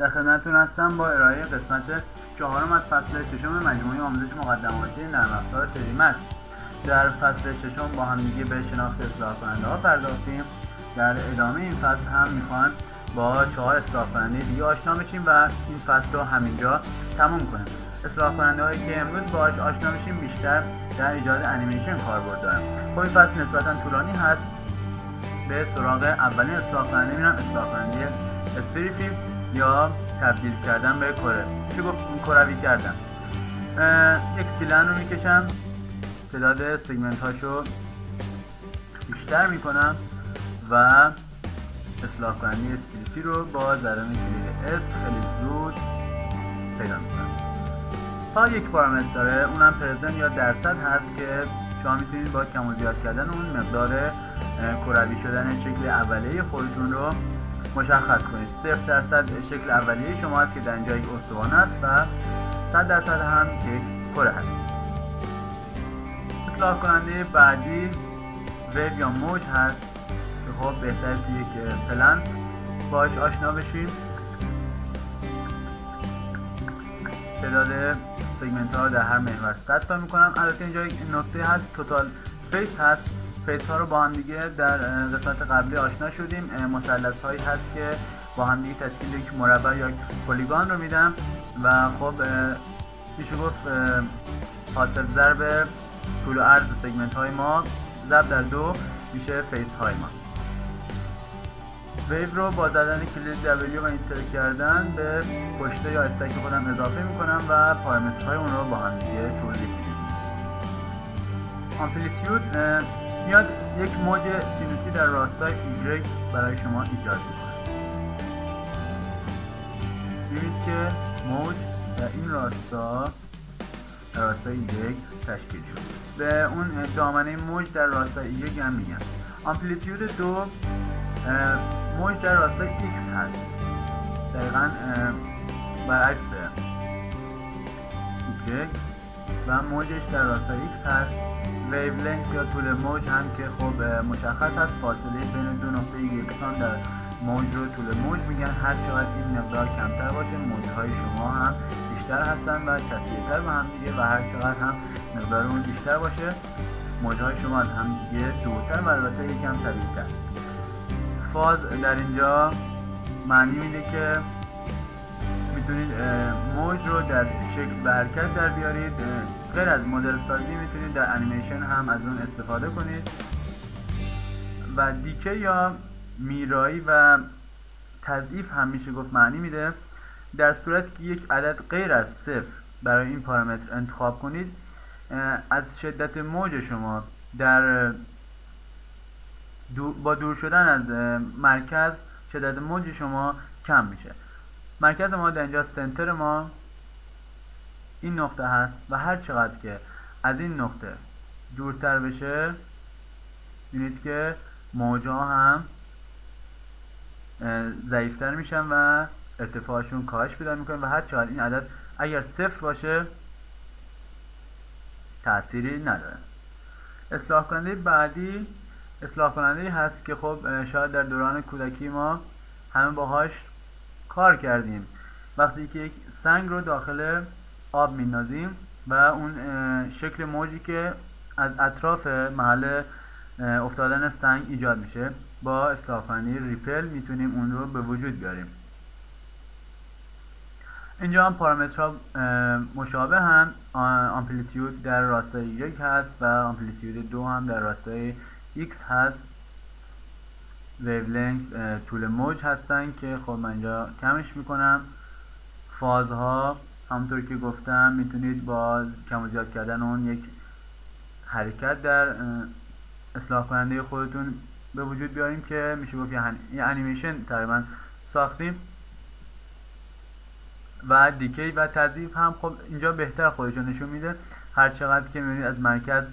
در خدمتتون هستم با ارائه قسمت چهارم از فصل ششم مجموعه آموزش مقدماتی نرم افزار تریمت در فصل ششم با هم دیگه به شناخت اصلاح کننده ها پرداختیم. در ادامه این فصل هم می‌خوان با چهار اصلاح کننده دیگه آشنا بشیم و این فصل رو همینجا تموم کنیم. اصلاح کننده هایی که امروز باهاش آشنا بشیم بیشتر در ایجاد انیمیشن کاربرد دارن. خب این فصل نسبتا طولانی هست. به سراغ اولین اصلاح کننده میرم اصلاح کننده یا تبدیل کردن به کره. چی گفت؟ کروی کردن یک سیلندر رو می‌کشم. تعداد segment هاشو بیشتر می‌کنم و اصلاح کننده Spherify رو با ضرب کلید S خیلی زود پیدا می‌کنم. تا یک پارامتر داره اونم percent یا درصد هست که شما می‌تونید با کم و زیاد کردن اون مقدار کروی شدن شکل اولیه خودتون رو مشخص کنید. صفر درصد شکل اولیه شما هست که در اینجا یک استوانه است و 100 درصد هم یک کره هست. اصلاح کننده بعدی ویو یا موج هست. که خب بهتر که یک پلن باش آشنا بشیم. تعداد segment ها در هر محور 100 تا می‌کنم. البته اینجا یک نکته هست. total face هست. face ها رو با هم دیگه در قسمت قبلی آشنا شدیم. مثلث هایی هست که با هم دیگه تشکیل یک مربع یا polygon رو میدن. و خب میشه گفت حاصل ضرب طول و عرض segment های ما. ضرب در دو میشه face های ما. ویو رو با زدن کلید W و enter کردن به پشته یا stack خودم اضافه می‌کنم و پارامترهای اون رو با هم دیگه توضیح میدیم amplitude میاد یک موج سینوسی در راستای ایگرگ برای شما ایجاد می‌کنه. ببینید که موج در این راستا در راستای ایگرگ تشکیل شد به اون دامنه موج در راستای ایگرگ هم میگن amplitude دو موج در راستای x هست. دقیقا برعکس ایگرگ. و موجش در راستای x هست. ویولنت یا طول موج هم که خب مشخص هست. فاصله بین دو نقطه یکسان در موج رو طول موج میگن. هر چقدر این مقدار کمتر باشه موجهای شما هم بیشتر هستن و چسبیدتر به هم دیگه و هر چقدر هم مقدار اون بیشتر باشه موجهای شما از هم دیگه دورتر و البته یکم طبیعیتر. فاز در اینجا معنی میده که می‌تونید موج رو در شکل به حرکت در بیارید. غیر از مدل سازی می‌تونید در انیمیشن هم از اون استفاده کنید. و دیکه یا میرایی و تضعیف هم میشه گفت معنی میده. در صورتی که یک عدد غیر از صفر برای این پارامتر انتخاب کنید از شدت موج شما در با دور شدن از مرکز شدت موج شما کم میشه. مرکز ما در اینجا سنتر ما این نقطه هست و هر چقدر که از این نقطه دورتر بشه ببینید که موج ها هم ضعیفتر میشن و ارتفاعشون کاهش پیدا می‌کنه و هر چقدر این عدد اگر صفر باشه تأثیری نداره. اصلاح کننده بعدی اصلاح کننده هست که خب شاید در دوران کودکی ما همه باهاش کار کردیم. وقتی که یک سنگ رو داخل آب میندازیم و اون شکل موجی که از اطراف محل افتادن سنگ ایجاد میشه با کننده Ripple می‌تونیم اون رو به وجود بیاریم. اینجا هم پارامترها مشابه هم Amplitude در راستای یک هست و Amplitude دو هم در راستای x هست. Wave Length طول موج هستن که خب من اینجا کمش می‌کنم. فازها همونطور که گفتم می‌تونید با کم و زیاد کردن اون یک حرکت در اصلاح کننده خودتون به وجود بیاریم که میشه گفت یه انیمیشن تقریبا ساختیم. و دیکی و تضعیف هم خب اینجا بهتر خودشون نشون میده. هر چقدر که می‌بینید از مرکز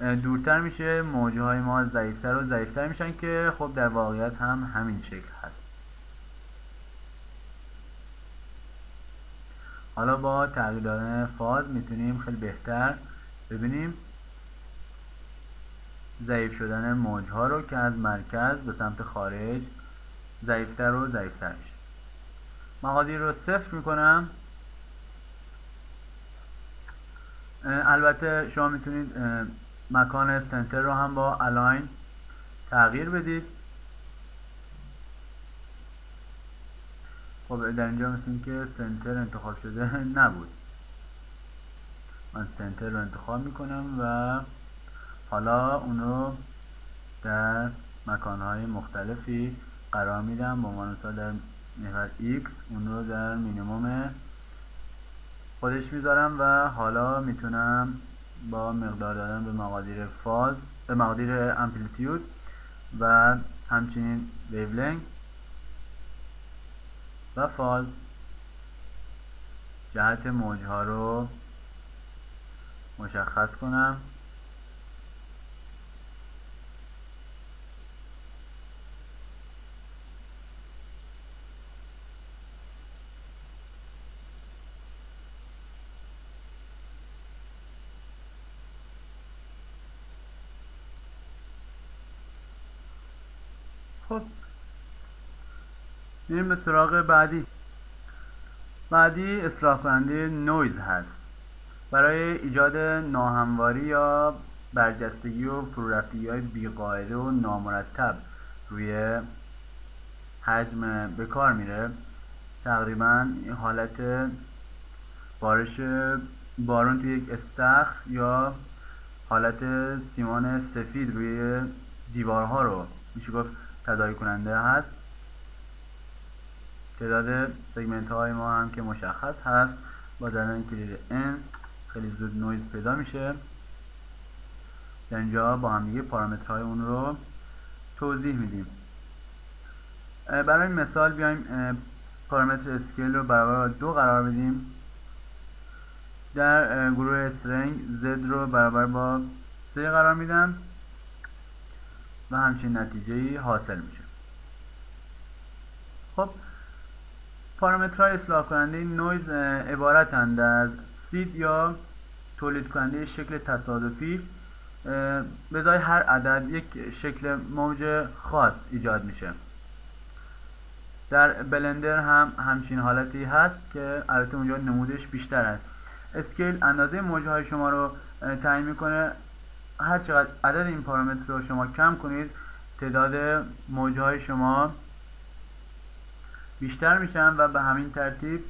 دورتر میشه موجه های ما ضعیفتر و ضعیفتر میشن که خب در واقعیت هم همین شکل هست. حالا با تغییر دادن فاز می‌تونیم خیلی بهتر ببینیم ضعیف شدن موج ها رو که از مرکز به سمت خارج ضعیفتر و ضعیفتر میشه. مقادیر رو صفر می‌کنم. البته شما می‌تونید مکان سنتر رو هم با الاین تغییر بدید. خب در اینجا مثل که Center انتخاب شده نبود. من Center رو انتخاب می‌کنم و حالا اونو در مکانهای مختلفی قرار میدم. با عنوان در محور x اون رو در مینیموم خودش می‌ذارم و حالا می‌تونم با مقدار دادن به مقادیر فاز به مقادیر Amplitude و همچنین ویولنگ و فاز. جهت موجها رو مشخص کنم. خب. میریم به سراغ بعدی. بعدی اصلاح کننده نویز هست. برای ایجاد ناهمواری یا برجستگی و فرورفتگی های بیقاعده و نامرتب روی حجم به کار میره تقریبا حالت بارش بارون توی یک استخ یا حالت سیمان سفید روی دیوارها رو میشه گفت تداعی کننده هست. تعداد segment های ما هم که مشخص هست. با زدن کلید N خیلی زود نویز پیدا میشه. در اینجا با هم دیگه پارامترهای اون رو توضیح میدیم. برای مثال بیایم پارامتر Scale رو برابر با دو قرار بدیم. در گروه استرنگ Z رو برابر با 3 قرار میدم و همچین نتیجه حاصل میشه. خب پارامترهای اصلاح کننده نویز عبارتند از سید یا تولید کننده شکل تصادفی به جای هر عدد یک شکل موج خاص ایجاد میشه. در بلندر هم همچین حالتی هست که البته اونجا نمودش بیشتر است. Scale اندازه موجه های شما رو تعیین می‌کنه هر چقدر عدد این پارامتر رو شما کم کنید تعداد موجه های شما بیشتر میشن و به همین ترتیب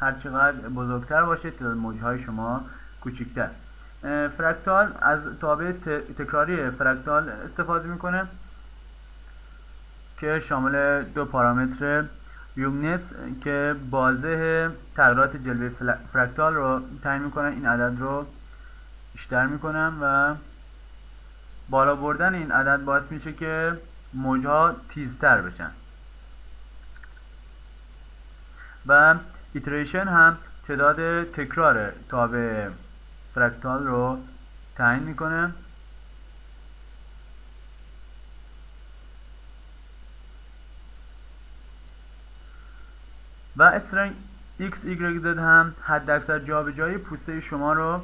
هر چقدر بزرگتر باشه تعداد موجه های شما کوچکتر Fractal از تابع تکراری Fractal استفاده می‌کنه که شامل دو پارامتر Roughness که بازه تغییرات جلوه Fractal رو تعیین می‌کنه. این عدد رو بیشتر می‌کنم و بالا بردن این عدد باعث میشه که موجها تیزتر بشن. و Iteration هم تعداد تکرار تابع Fractal رو تعیین می‌کنه. و استرنگ x, y, z هم حد اکثر جابجایی پوسته شما رو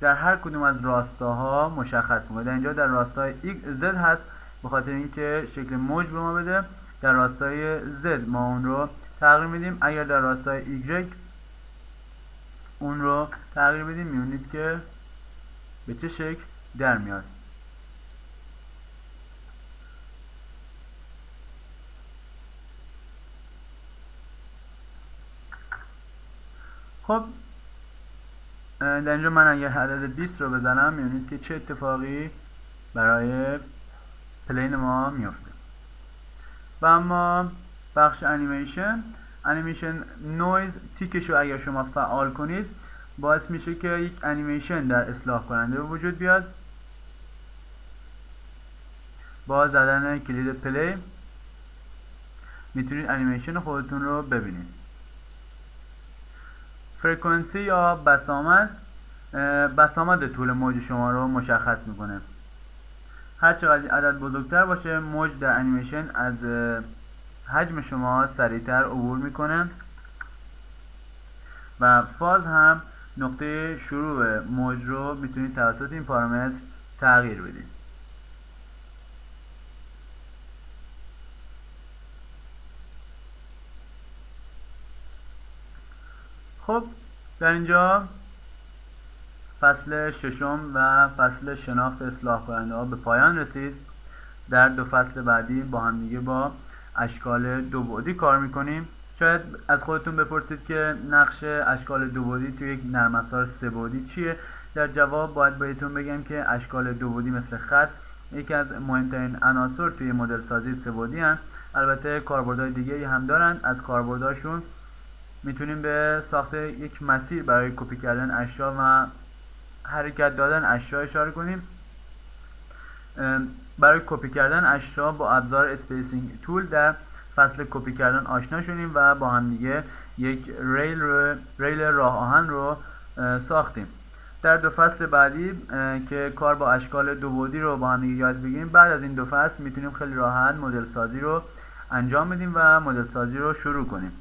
در هر کدوم از راستاها مشخص می‌کنه. در اینجا در راستای z هست به خاطر اینکه شکل موج به ما بده. در راستای z ما اون رو تغییر میدیم. اگر در راستای y اون رو تغییر بدیم می‌بینید که به چه شکل در میاد. خب در اینجا من اگر عدد 20 رو بزنم می‌بینید که چه اتفاقی برای Plane ما میفته و اما بخش انیمیشن انیمیشن نویز تیکش رو اگر شما فعال کنید باعث میشه که یک انیمیشن در اصلاح کننده وجود بیاد. با زدن کلید Play می‌تونید انیمیشن خودتون رو ببینید. فرکانسی یا بسامد بسامد طول موج شما رو مشخص می‌کنه. هر چقدر عدد بزرگتر باشه موج در انیمیشن از حجم شما سریعتر عبور می‌کنه. و فاز هم نقطه شروع موج رو می‌تونید توسط این پارامتر تغییر بدید. خب در اینجا فصل ششم و فصل شناخت اصلاح کننده ها به پایان رسید. در دو فصل بعدی با هم دیگه با اشکال دو بعدی کار می‌کنیم. شاید از خودتون بپرسید که نقش اشکال دو بعدی توی یک نرم افزار سه بعدی چیه؟ در جواب باید بهتون بگم که اشکال دو بعدی مثل خط یکی از مهمترین عناصر توی مدل سازی سه بعدی البته کاربردهای دیگه هم دارن از کاربردهاشون می‌تونیم به ساخت یک مسیر برای کپی کردن اشیا و حرکت دادن اشیا اشاره کنیم. برای کپی کردن اشیا با ابزار Spacing Tool در فصل کپی کردن آشنا شدیم و با هم دیگه یک ریل, رو، ریل راه آهن رو ساختیم. در دو فصل بعدی که کار با اشکال دو بعدی رو با هم دیگه یاد بگیریم بعد از این دو فصل می‌تونیم خیلی راحت مدل سازی رو انجام بدیم و مدل سازی رو شروع کنیم.